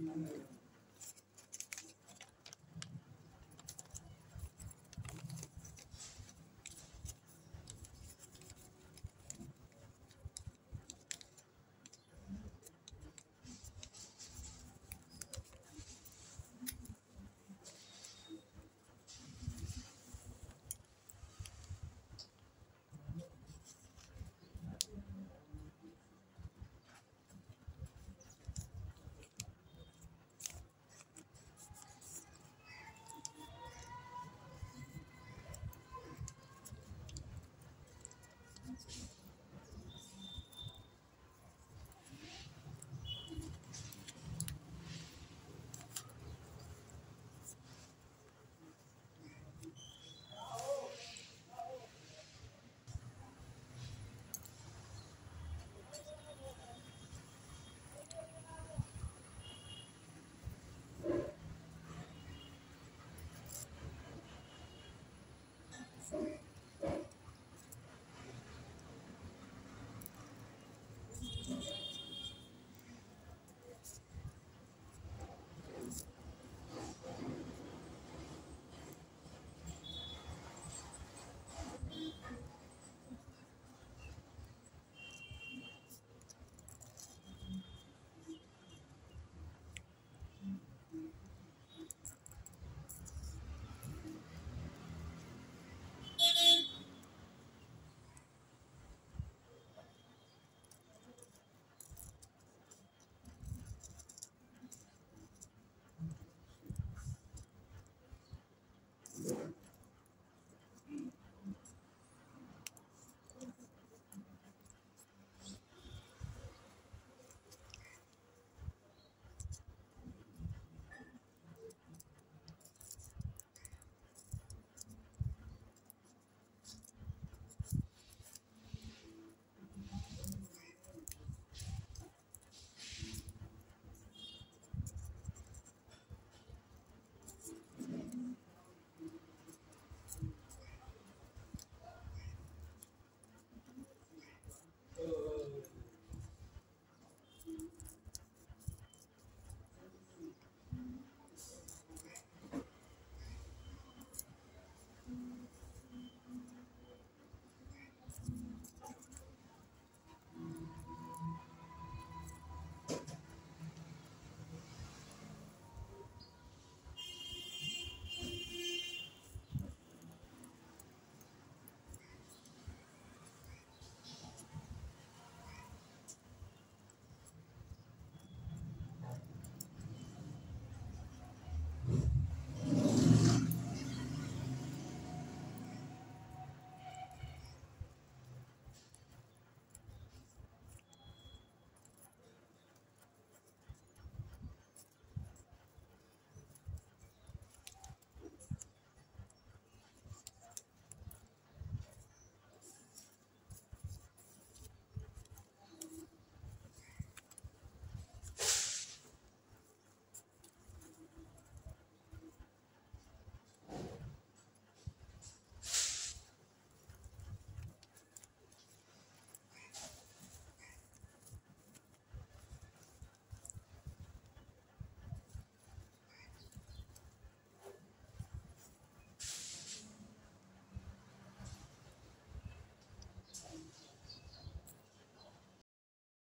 Amen.